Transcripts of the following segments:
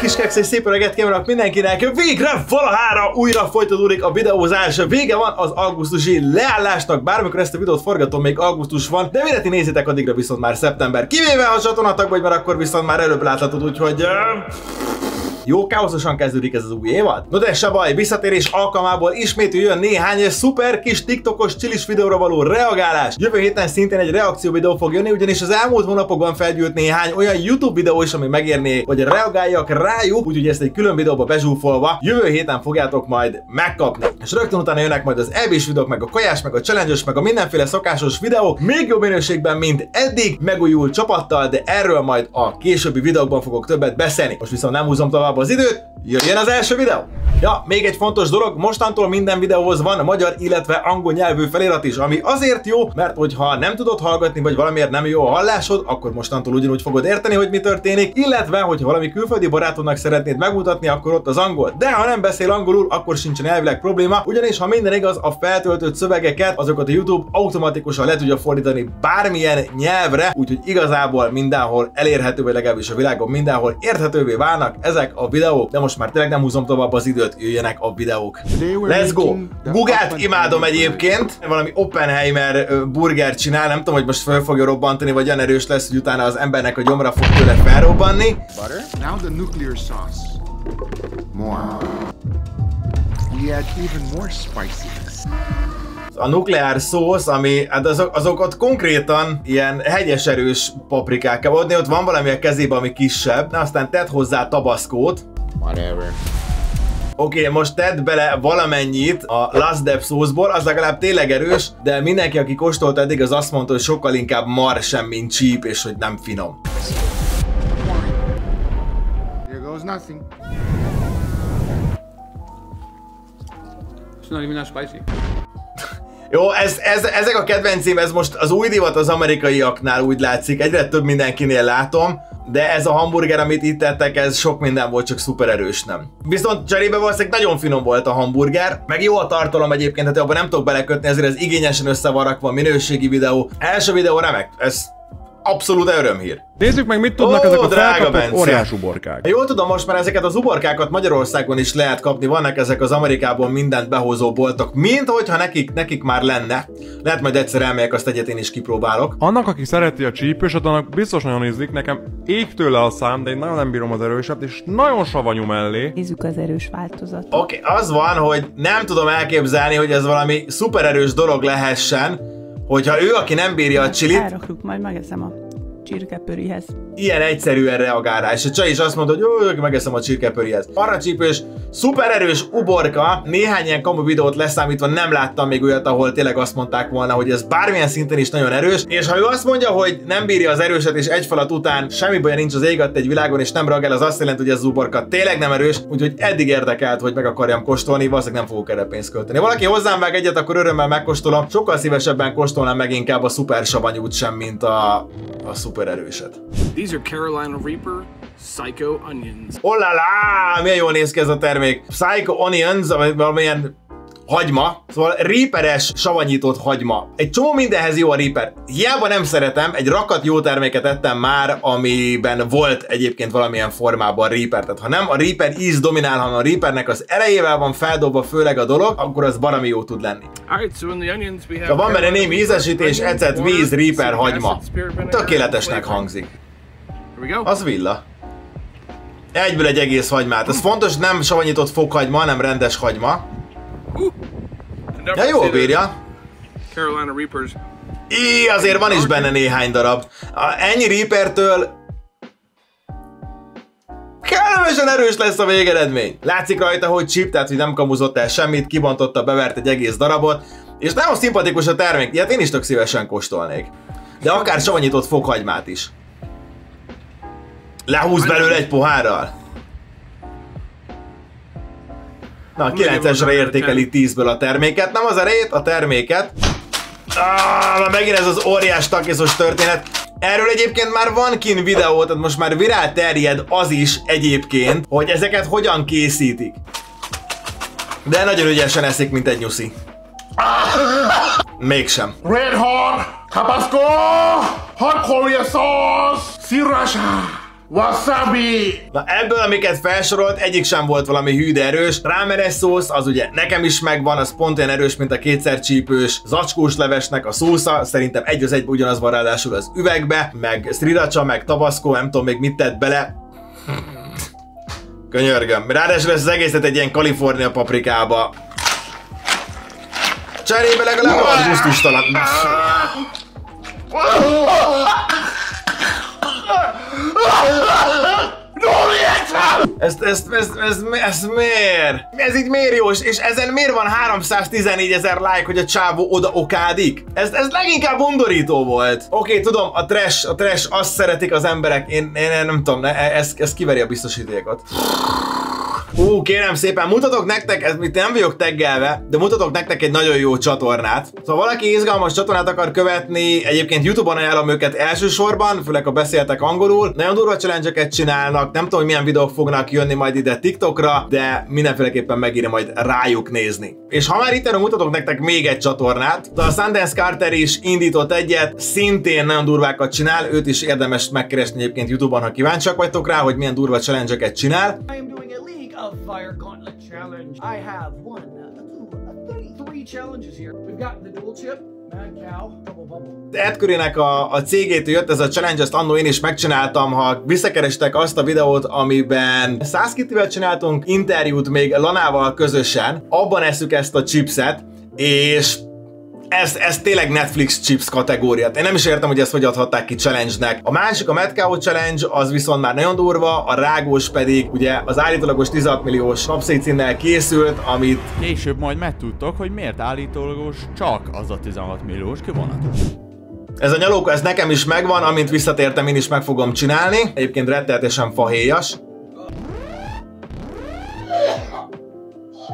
kiskeks és szép öreget kívánok mindenkinek! Végre valahára újra folytatódik a videózás. Vége van az augusztusi leállásnak, bármikor ezt a videót forgatom, még augusztus van, de mire ti nézitek, addigra viszont már szeptember. Kivéve a csatornatag vagy, mert akkor viszont már előbb láthatod, úgyhogy... Uh... Jó káoszosan kezdődik ez az új évad? No de se baj, visszatérés alkalmából ismét jön néhány szuper kis TikTokos csilis videóra való reagálás. Jövő héten szintén egy reakció videó fog jönni, ugyanis az elmúlt hónapokban felgyűlt néhány olyan YouTube videó is, ami megérné, hogy reagáljak rájuk, úgyhogy ezt egy külön videóba bezsúfolva jövő héten fogjátok majd megkapni. És rögtön utána jönnek majd az ebés videók, meg a kajás, meg a challenge meg a mindenféle szokásos videók, még jobb minőségben, mint eddig, megújult csapattal, de erről majd a későbbi videókban fogok többet beszélni. Most viszont nem húzom tovább az időt, jöjjön az első videó! Ja, még egy fontos dolog, mostantól minden videóhoz van magyar, illetve angol nyelvű felirat is, ami azért jó, mert hogyha nem tudod hallgatni, vagy valamiért nem jó a hallásod, akkor mostantól ugyanúgy fogod érteni, hogy mi történik, illetve, hogyha valami külföldi barátodnak szeretnéd megmutatni, akkor ott az angol. De ha nem beszél angolul, akkor sincsen elvileg probléma, ugyanis ha minden igaz, a feltöltött szövegeket, azokat a YouTube automatikusan le tudja fordítani bármilyen nyelvre, úgyhogy igazából mindenhol elérhető, vagy legalábbis a világon mindenhol érthetővé válnak ezek a videók, de most már tényleg nem húzom tovább az időt, jöjjenek a videók. Let's go! Gugát imádom egyébként, valami Oppenheimer burger csinál, nem tudom, hogy most fel fogja robbantani, vagy olyan erős lesz, hogy utána az embernek a gyomra fog tőle felrobbanni. Butter. Now the nuclear sauce. More. We add even more spiciness a nukleár szósz, ami, hát azok, azok ott konkrétan ilyen hegyes erős paprikák kell adni, ott van valami a kezében, ami kisebb, de aztán tedd hozzá tabaszkót. Whatever. Oké, okay, most tedd bele valamennyit a Last Depth szószból, az legalább tényleg erős, de mindenki, aki kóstolt eddig, az azt mondta, hogy sokkal inkább mar sem, mint csíp, és hogy nem finom. Here goes nothing. It's not even that spicy. Jó, ez, ez, ezek a kedvencém, ez most az új divat az amerikaiaknál úgy látszik, egyre több mindenkinél látom, de ez a hamburger, amit itt tettek, ez sok minden volt, csak szuper erős nem. Viszont cserébe valószínűleg nagyon finom volt a hamburger, meg jó a tartalom egyébként, tehát abban nem tudok belekötni, ezért ez igényesen össze van rakva, minőségi videó. Első videó remek, ez abszolút örömhír. Nézzük meg, mit tudnak Ó, ezek a felkapott óriás uborkák. Jól tudom, most már ezeket az uborkákat Magyarországon is lehet kapni, vannak ezek az Amerikából mindent behozó boltok, mint hogyha nekik, nekik már lenne. Lehet majd egyszer elmegyek, azt egyet én is kipróbálok. Annak, aki szereti a csípőset, annak biztos nagyon ízlik, nekem ég tőle a szám, de én nagyon nem bírom az erőset, és nagyon savanyú mellé. Nézzük az erős változat. Oké, okay, az van, hogy nem tudom elképzelni, hogy ez valami szuper erős dolog lehessen, hogyha ő, aki nem bírja a csilit... Elrakjuk, majd megeszem a csirkepörihez. Ilyen egyszerűen reagál rá, és a csaj is azt mondta, hogy jó, megeszem a csirkepörihez. Paracsípős, szupererős uborka, néhány ilyen kamu videót leszámítva nem láttam még olyat, ahol tényleg azt mondták volna, hogy ez bármilyen szinten is nagyon erős, és ha ő azt mondja, hogy nem bírja az erőset, és egy falat után semmi baj nincs az ég egy világon, és nem reagál, az azt jelenti, hogy ez uborka tényleg nem erős, úgyhogy eddig érdekelt, hogy meg akarjam kóstolni, valószínűleg nem fogok erre pénzt költeni. Valaki hozzám meg egyet, akkor örömmel megkóstolom. Sokkal szívesebben kóstolnám meg inkább a szuper savanyút sem, mint a, a szuper erőset. These are Carolina Reaper Psycho Onions. Oh la la! Milyen jól néz ki ez a termék. Psycho Onions, valamilyen hagyma, szóval Reaperes savanyított hagyma. Egy csomó mindenhez jó a Reaper. Hiába nem szeretem, egy rakat jó terméket ettem már, amiben volt egyébként valamilyen formában Reaper. Tehát ha nem a Reaper íz dominál, hanem a Reapernek az erejével van feldobva főleg a dolog, akkor az barami jó tud lenni. Ha van benne némi ízesítés, ecet, víz, Reaper, hagyma. Tökéletesnek hangzik. Az villa. Egyből egy egész hagymát. Ez fontos, nem savanyított fokhagyma, hanem rendes hagyma. Ja, jól bírja. Carolina Reapers. Í, azért van is benne néhány darab. A, ennyi Reapertől kellemesen erős lesz a végeredmény. Látszik rajta, hogy chip, tehát hogy nem kamuzott el semmit, kibontotta, bevert egy egész darabot, és nagyon szimpatikus a termék, ilyet én is tök szívesen kóstolnék. De akár savanyított fokhagymát is. Lehúz belőle egy pohárral. Na, 9-esre értékeli 10-ből a terméket. Nem az erejét, a terméket. Ah, megint ez az óriás takiszos történet. Erről egyébként már van kin videó, tehát most már virál terjed az is egyébként, hogy ezeket hogyan készítik. De nagyon ügyesen eszik, mint egy nyuszi. Mégsem. Red Hot, Tabasco, Hot Korea Sauce, Sriracha. Wasabi! Na ebből, amiket felsorolt, egyik sem volt valami hű, de erős. Rámeres szósz, az ugye nekem is megvan, az pont olyan erős, mint a kétszer csípős zacskós levesnek a szósza. Szerintem egy az egyben ugyanaz van ráadásul az üvegbe, meg sriracha, meg tabasco, nem tudom még mit tett bele. Könyörgöm. Ráadásul ez az egészet egy ilyen Kalifornia paprikába. Cserébe legalább az gusztustalan. Ezt, ezt, ezt, ezt, ezt miért? Ez így miért jó? És ezen miért van 314 ezer like, hogy a csávó oda okádik? Ez, ez leginkább undorító volt. Oké, okay, tudom, a trash, a trash azt szeretik az emberek, én, én, én nem tudom, ez, ez kiveri a biztosítékot. Ú, kérem szépen, mutatok nektek, ez itt nem vagyok teggelve, de mutatok nektek egy nagyon jó csatornát. Szóval valaki izgalmas csatornát akar követni, egyébként Youtube-on ajánlom őket elsősorban, főleg ha beszéltek angolul. Nagyon durva challenge csinálnak, nem tudom, hogy milyen videók fognak jönni majd ide TikTokra, de mindenféleképpen megírja majd rájuk nézni. És ha már itt mutatok nektek még egy csatornát, de a Sundance Carter is indított egyet, szintén nagyon durvákat csinál, őt is érdemes megkeresni egyébként Youtube-on, ha kíváncsiak vagytok rá, hogy milyen durva challenge csinál. Of Fire Gauntlet challenge. I have one, two, uh, 33 challenges here. We've got the dual chip, Mad a, a cégétől jött ez a challenge, ezt annó én is megcsináltam, ha visszakerestek azt a videót, amiben Szászkitivel csináltunk interjút még Lanával közösen, abban eszük ezt a chipset, és ez, ez tényleg Netflix chips kategóriát. Én nem is értem, hogy ezt hogy adhatták ki challenge-nek. A másik, a Metcao challenge, az viszont már nagyon durva, a rágós pedig ugye az állítólagos 16 milliós napszécinnel készült, amit Később majd megtudtok, hogy miért állítólagos csak az a 16 milliós kivonatos. ez a nyalóka, ez nekem is megvan, amint visszatértem, én is meg fogom csinálni. Egyébként rettenetesen fahéjas.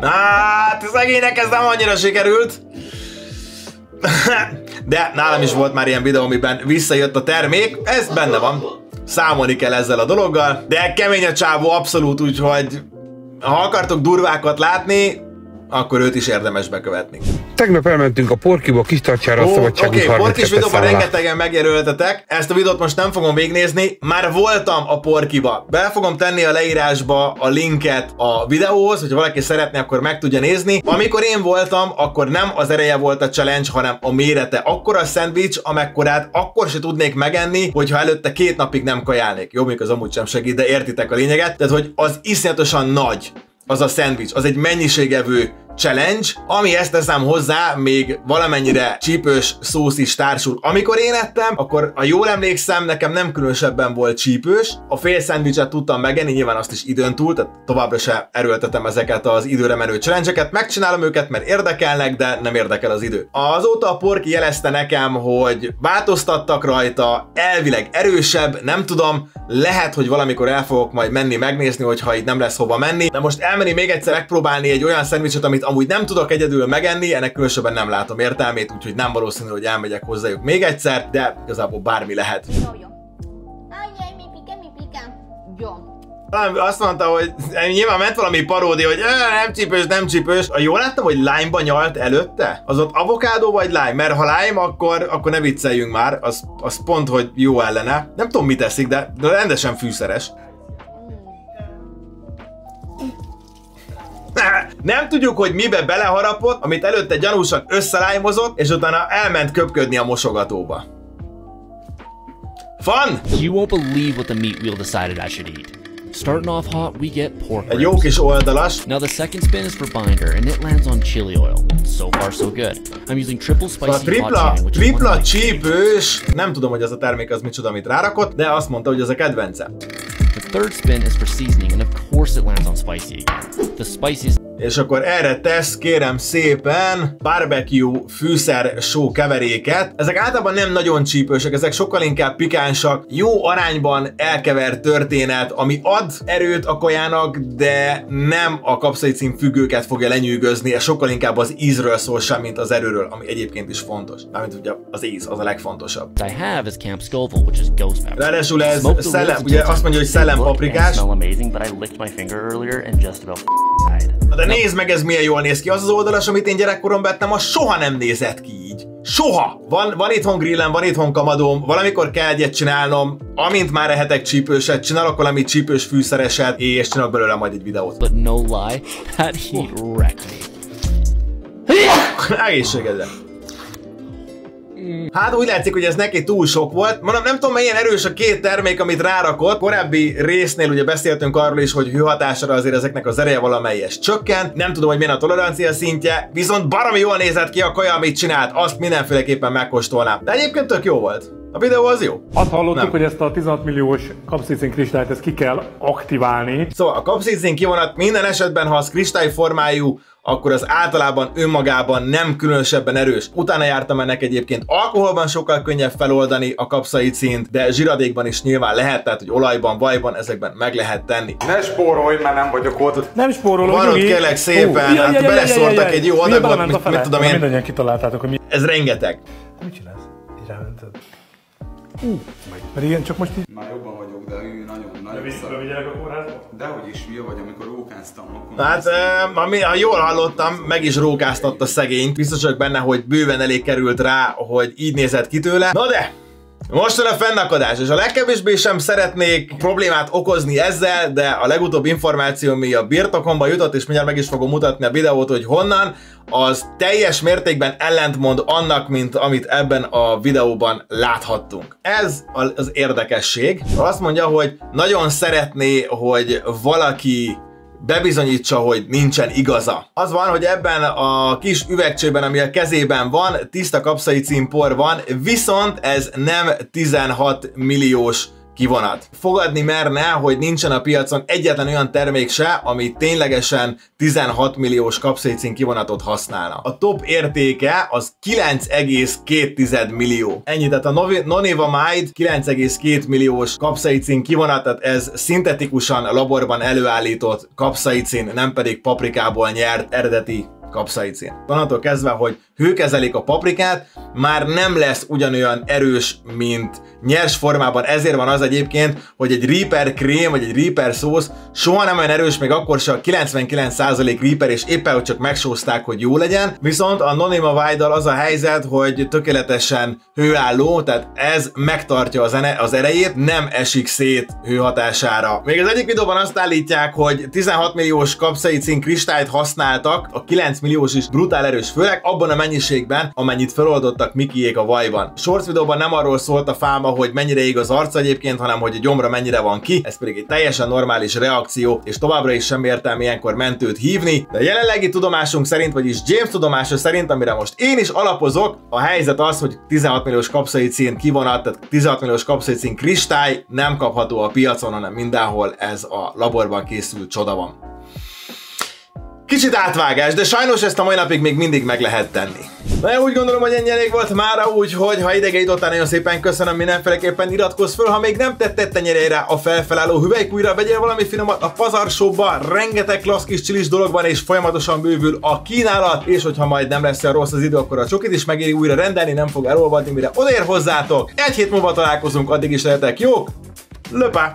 Na, Hát, szegénynek ez nem annyira sikerült. De nálam is volt már ilyen videó, amiben visszajött a termék, ez benne van. Számolni kell ezzel a dologgal, de kemény a csávó abszolút, úgyhogy ha akartok durvákat látni, akkor őt is érdemes bekövetni. Tegnap elmentünk a Porkiba, kis tartsára a szabadságunk Oké, okay, Porkis 32. videóban rengetegen megjelöltetek, ezt a videót most nem fogom végignézni, már voltam a Porkiba. Be fogom tenni a leírásba a linket a videóhoz, hogyha valaki szeretné, akkor meg tudja nézni. Amikor én voltam, akkor nem az ereje volt a challenge, hanem a mérete. Akkor a szendvics, amekkorát akkor se tudnék megenni, hogyha előtte két napig nem kajálnék. Jó, még az amúgy sem segít, de értitek a lényeget. Tehát, hogy az iszonyatosan nagy az a szendvics, az egy mennyiségevő challenge, ami ezt teszem hozzá, még valamennyire csípős szósz is társul. Amikor én ettem, akkor a jól emlékszem, nekem nem különösebben volt csípős, a fél szendvicset tudtam megenni, nyilván azt is időn túl, tehát továbbra se erőltetem ezeket az időre menő challenge megcsinálom őket, mert érdekelnek, de nem érdekel az idő. Azóta a Porki jelezte nekem, hogy változtattak rajta, elvileg erősebb, nem tudom, lehet, hogy valamikor el fogok majd menni megnézni, hogyha itt nem lesz hova menni. De most elmenni még egyszer megpróbálni egy olyan szendvicset, amit amúgy nem tudok egyedül megenni, ennek különösebben nem látom értelmét, úgyhogy nem valószínű, hogy elmegyek hozzájuk még egyszer, de igazából bármi lehet. Ay, ay, mi pica, mi. Yo. Valami azt mondta, hogy nyilván ment valami paródia, hogy "Ö, nem csípős, nem csípős. A Jól láttam, hogy lime-ba nyalt előtte? Az ott avokádó vagy lime? Mert ha lime, akkor, akkor ne vicceljünk már, az, az pont, hogy jó ellene. Nem tudom, mit teszik, de, de rendesen fűszeres. Nem tudjuk, hogy mibe beleharapott, amit előtte gyanúsan összelájmozott, és utána elment köpködni a mosogatóba. Fun! You won't believe what the meat wheel decided I should eat. Starting off hot, we get pork Egy jó ribs. kis oldalas. Now the second spin is for binder, and it lands on chili oil. So far, so good. I'm using triple A spicy hot tripla, chicken, is one tripla csípős, nem tudom, hogy az a termék az micsoda, amit rárakott, de azt mondta, hogy ez a kedvence. Third spin is for seasoning, and of course it lands on spicy again. The spiciest És akkor erre tesz, kérem szépen, barbecue fűszer só keveréket. Ezek általában nem nagyon csípősek, ezek sokkal inkább pikánsak, jó arányban elkevert történet, ami ad erőt a kajának, de nem a kapszaicin függőket fogja lenyűgözni, ez sokkal inkább az ízről szól sem, mint az erőről, ami egyébként is fontos. Mármint ugye az íz, az a legfontosabb. Ráadásul ez szellem, ugye azt mondja, hogy szellem paprikás, Na de nézd meg, ez milyen jól néz ki. Az az oldalas, amit én gyerekkorom vettem, az soha nem nézett ki így. Soha! Van, van itthon grillem, van itthon kamadóm, valamikor kell egyet csinálnom, amint már ehetek csípőset, csinálok valami csípős fűszereset, és csinálok belőle majd egy videót. But no lie, that heat wrecked me. Egészségedre. Hát úgy látszik, hogy ez neki túl sok volt. Mondom, nem tudom, milyen erős a két termék, amit rárakott. Korábbi résznél ugye beszéltünk arról is, hogy hőhatásra azért ezeknek az ereje valamelyes csökkent. Nem tudom, hogy milyen a tolerancia szintje, viszont baromi jól nézett ki a kaja, amit csinált. Azt mindenféleképpen megkóstolnám. De egyébként tök jó volt. A videó az jó. Azt hallottuk, Nem. hogy ezt a 16 milliós kapszicin kristályt ezt ki kell aktiválni. Szóval a kapszicin kivonat minden esetben, ha az kristályformájú, akkor az általában önmagában nem különösebben erős. Utána jártam ennek egyébként alkoholban sokkal könnyebb feloldani a kapszaicint, de zsiradékban is nyilván lehet, tehát hogy olajban, vajban ezekben meg lehet tenni. Ne spórolj, mert nem vagyok ott. Nem spórolok, Van ott kérlek szépen, Ú, hát jaj, beleszórtak egy jó adagot, mit- mit tudom én. Mindannyian kitaláltátok, hogy mi... Ez rengeteg. Mit csinálsz? Így rámented. Ú, mert igen, csak most így... Már jobban nagyon Visszavigyelek a kórházba? Dehogy is hülye vagy, amikor rókáztam, akkor... Hát, eh, ami, ha jól hallottam, meg is rókáztatta szegényt. Biztos vagyok benne, hogy bőven elég került rá, hogy így nézett ki tőle. Na de, most jön a fennakadás, és a legkevésbé sem szeretnék problémát okozni ezzel, de a legutóbb információ, ami a birtokomba jutott, és mindjárt meg is fogom mutatni a videót, hogy honnan, az teljes mértékben ellentmond annak, mint amit ebben a videóban láthattunk. Ez az érdekesség. Azt mondja, hogy nagyon szeretné, hogy valaki bebizonyítsa, hogy nincsen igaza. Az van, hogy ebben a kis üvegcsőben, ami a kezében van, tiszta kapszaicin por van, viszont ez nem 16 milliós kivonat. Fogadni merne, hogy nincsen a piacon egyetlen olyan termék se, ami ténylegesen 16 milliós kapszaicin kivonatot használna. A top értéke az 9,2 millió. Ennyi, tehát a Nonivamide 9,2 milliós kapszaicin kivonat, tehát ez szintetikusan laborban előállított kapszaicin, nem pedig paprikából nyert eredeti kapszaicin. Onnantól kezdve, hogy hőkezelik a paprikát, már nem lesz ugyanolyan erős, mint nyers formában. Ezért van az egyébként, hogy egy Reaper krém, vagy egy Reaper szósz soha nem olyan erős, még akkor se a 99% Reaper, és éppen hogy csak megsózták, hogy jó legyen. Viszont a Nonima Vide-dal az a helyzet, hogy tökéletesen hőálló, tehát ez megtartja az, ene- az erejét, nem esik szét hőhatására. Még az egyik videóban azt állítják, hogy 16 milliós kapszaicin kristályt használtak, a 9 milliós is brutál erős, főleg abban a mennyiségben, amennyit feloldottak Mikiék a vajban. Shorts videóban nem arról szólt a fáma, hogy mennyire ég az arc egyébként, hanem hogy a gyomra mennyire van ki, ez pedig egy teljesen normális reakció, és továbbra is sem értelme ilyenkor mentőt hívni, de jelenlegi tudomásunk szerint, vagyis James tudomása szerint, amire most én is alapozok, a helyzet az, hogy 16 milliós kapszaicin kivonat, tehát 16 milliós kapszaicin kristály nem kapható a piacon, hanem mindenhol ez a laborban készült csoda van. Kicsit átvágás, de sajnos ezt a mai napig még mindig meg lehet tenni. Na én úgy gondolom, hogy ennyi elég volt mára, úgyhogy ha idege jutottál, nagyon szépen köszönöm, mindenféleképpen iratkozz föl, ha még nem tetted tenyerére a felfelálló hüvelykújra, vegyél valami finomat a Pazar Shopba, rengeteg klassz kis csilis dolog van, és folyamatosan bővül a kínálat, és hogyha majd nem lesz rossz az idő, akkor a csokit is megéri újra rendelni, nem fog elolvadni, mire odér hozzátok. Egy hét múlva találkozunk, addig is lehetek jók, löpá!